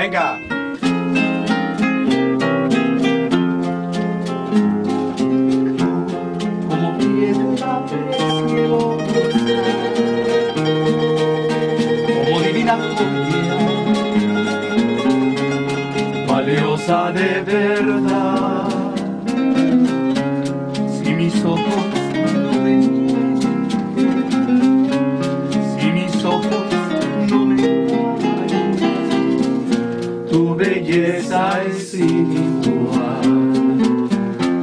Venga. como piedra preciosa, como divina joya, valiosa de verdad. Belleza es sin.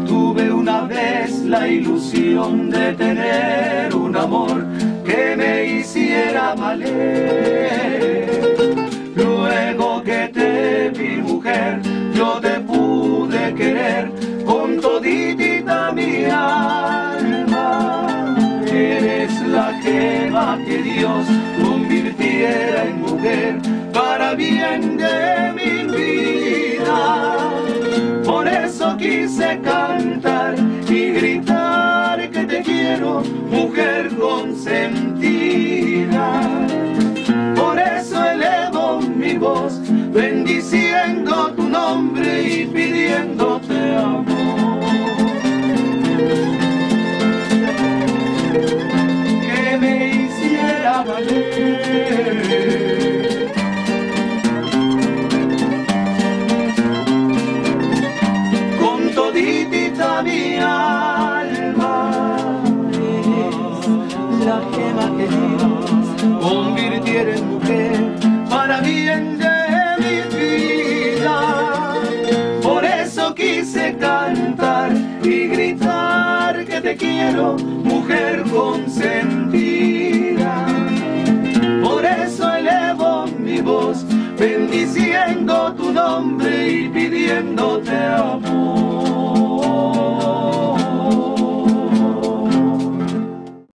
Tuve una vez la ilusión de tener un amor que me hiciera valer. Luego que te vi mujer, yo te pude querer con toditita mi alma. Eres la gema que Dios convirtiera en mujer para bien de cantar y gritar que te quiero, mujer consentida. Por eso elevo mi voz, bendiciendo es la gema que Dios convirtiera en mujer para bien de mi vida. Por eso quise cantar y gritar que te quiero, mujer consentida. Por eso elevo mi voz, bendiciendo tu nombre y pidiéndote amor.